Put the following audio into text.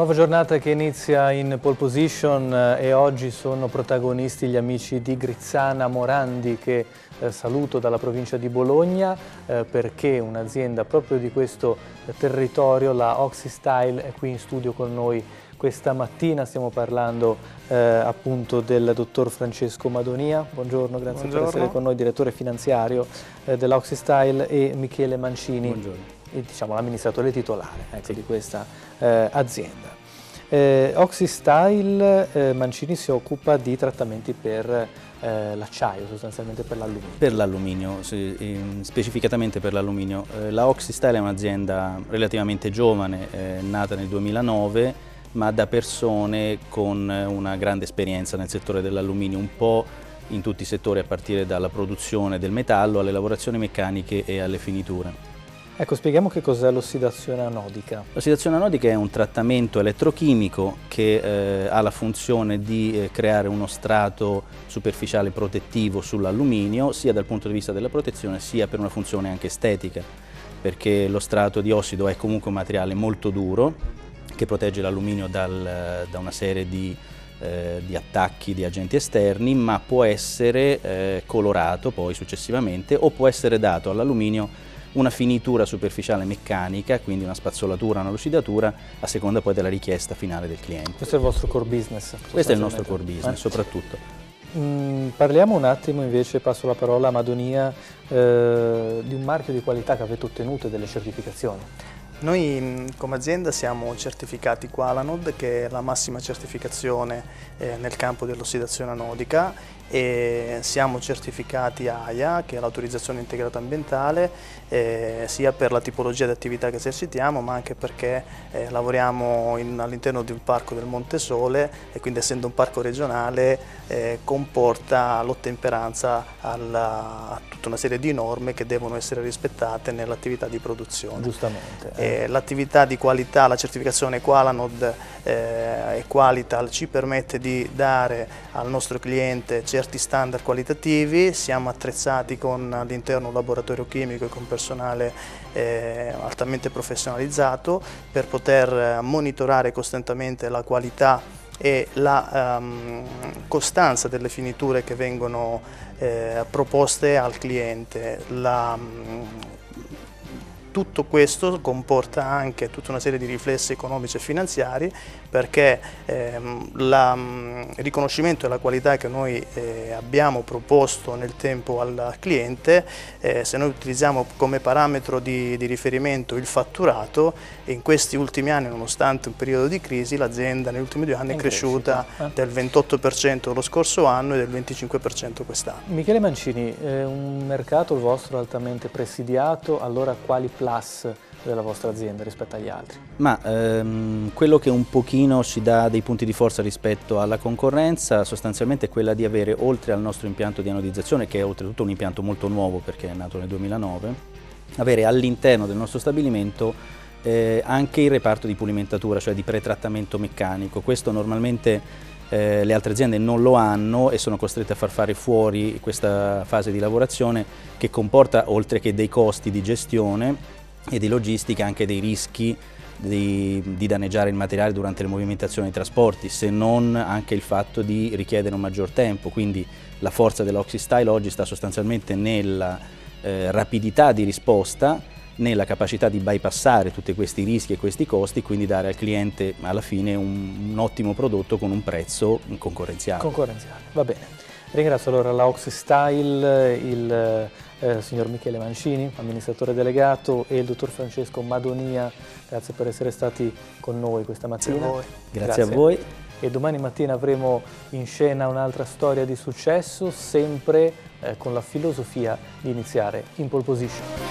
Nuova giornata che inizia in pole position eh, e oggi sono protagonisti gli amici di Grizzana Morandi che eh, saluto dalla provincia di Bologna eh, perché un'azienda proprio di questo territorio, la Oxystyle, è qui in studio con noi questa mattina. Stiamo parlando appunto del dottor Francesco Madonia. Buongiorno, grazie Buongiorno. per essere con noi, direttore finanziario eh, dell'Oxystyle e Michele Mancini. Buongiorno diciamo, l'amministratore titolare ecco, sì. di questa eh, azienda. Eh, Oxystyle eh, Mancini si occupa di trattamenti per eh, l'acciaio, sostanzialmente per l'alluminio. Per l'alluminio, sì, ehm, specificatamente per l'alluminio. Eh, la Oxystyle è un'azienda relativamente giovane, eh, nata nel 2009, ma da persone con una grande esperienza nel settore dell'alluminio, un po' in tutti i settori a partire dalla produzione del metallo alle lavorazioni meccaniche e alle finiture. Ecco, spieghiamo che cos'è l'ossidazione anodica. L'ossidazione anodica è un trattamento elettrochimico che eh, ha la funzione di eh, creare uno strato superficiale protettivo sull'alluminio, sia dal punto di vista della protezione, sia per una funzione anche estetica, perché lo strato di ossido è comunque un materiale molto duro che protegge l'alluminio da una serie di eh, di attacchi di agenti esterni, ma può essere eh, colorato poi successivamente o può essere dato all'alluminio una finitura superficiale meccanica, quindi una spazzolatura, una lucidatura, a seconda poi della richiesta finale del cliente. Questo è il vostro core business? Questo è il nostro core business, eh? soprattutto. Mm, parliamo un attimo invece, passo la parola a Madonia, eh, di un marchio di qualità che avete ottenuto e delle certificazioni. Noi mm, come azienda siamo certificati Qualanod, che è la massima certificazione eh, nel campo dell'ossidazione anodica e siamo certificati AIA, che è l'autorizzazione integrata ambientale, eh, sia per la tipologia di attività che esercitiamo, ma anche perché eh, lavoriamo all'interno di un parco del Monte Sole e quindi essendo un parco regionale comporta l'ottemperanza a tutta una serie di norme che devono essere rispettate nell'attività di produzione. Giustamente. L'attività di qualità, la certificazione Qualanod eh, e Qualital ci permette di dare al nostro cliente certi standard qualitativi, siamo attrezzati con all'interno un laboratorio chimico e con personale eh, altamente professionalizzato per poter eh, monitorare costantemente la qualità e la um, costanza delle finiture che vengono eh, proposte al cliente. La, um, tutto questo comporta anche tutta una serie di riflessi economici e finanziari perché ehm, il mm, riconoscimento della qualità che noi eh, abbiamo proposto nel tempo al cliente, eh, se noi utilizziamo come parametro di, di, riferimento il fatturato, in questi ultimi anni, nonostante un periodo di crisi, l'azienda negli ultimi due anni è, è cresciuta eh. del 28% lo scorso anno e del 25% quest'anno. Michele Mancini, eh, un mercato il vostro altamente presidiato, allora quali plus della vostra azienda rispetto agli altri? Ma ehm, quello che un pochino ci dà dei punti di forza rispetto alla concorrenza sostanzialmente è quella di avere oltre al nostro impianto di anodizzazione che è oltretutto un impianto molto nuovo perché è nato nel 2009 avere all'interno del nostro stabilimento eh, anche il reparto di pulimentatura, cioè di pretrattamento meccanico. Questo normalmente eh, le altre aziende non lo hanno e sono costrette a far fare fuori questa fase di lavorazione che comporta, oltre che dei costi di gestione e di logistica, anche dei rischi di, di, danneggiare il materiale durante le movimentazioni dei trasporti, se non anche il fatto di richiedere un maggior tempo. Quindi la forza dell'Oxystyle oggi sta sostanzialmente nella eh, rapidità di risposta nella capacità di bypassare tutti questi rischi e questi costi, quindi dare al cliente alla fine un, un ottimo prodotto con un prezzo concorrenziale. Concorrenziale, va bene. Ringrazio allora la Oxystyle, il eh, signor Michele Mancini, amministratore delegato, e il dottor Francesco Madonia. Grazie per essere stati con noi questa mattina. Grazie a voi. Grazie, Grazie a voi. E domani mattina avremo in scena un'altra storia di successo, sempre eh, con la filosofia di iniziare in pole position.